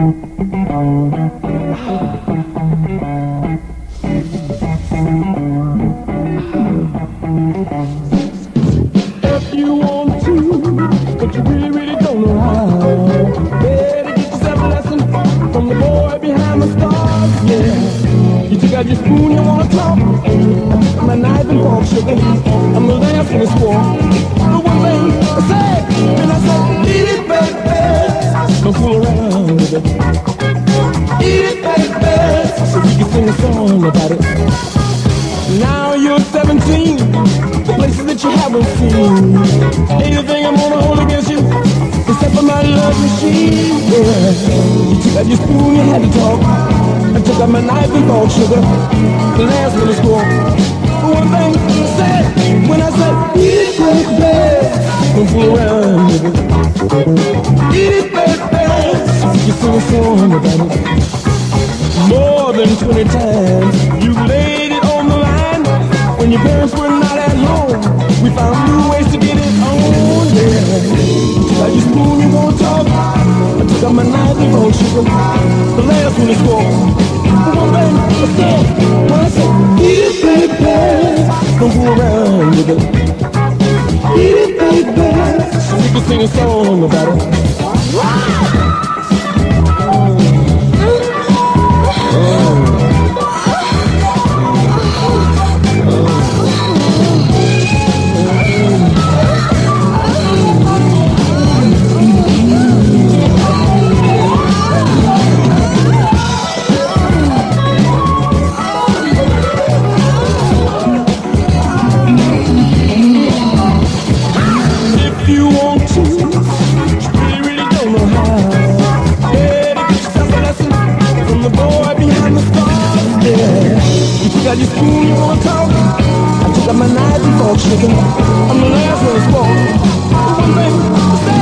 spoon, you wanna talk. My start. You took out your spoon you want top my knife and fork, sugar. I'm the last in. The one about it. Now you're 17, the places that you haven't seen. Anything I'm gonna hold against you, except for my love machine. Yeah. You took out your spoon, you had to talk. I took out my knife and fork, sugar. The last is score. But one thing I said, when I said, eat it, baby, don't fool around it. Eat it, baby, you sing a song about it. Than 20 times, you laid it on the line. When your parents were not at home, we found new ways to get it on. Yeah, took out your spoon, you won't talk. I took out my knife and sugar. The last one is for one thing I said. I said, eat it, baby, don't fool around with it. Eat it, baby, so we can sing a song about it. If you want to, really, really don't know how. From the boy behind the. Yeah, you your you wanna talk. I took out my knife and fork, sugar. I'm the last one to spoil. One thing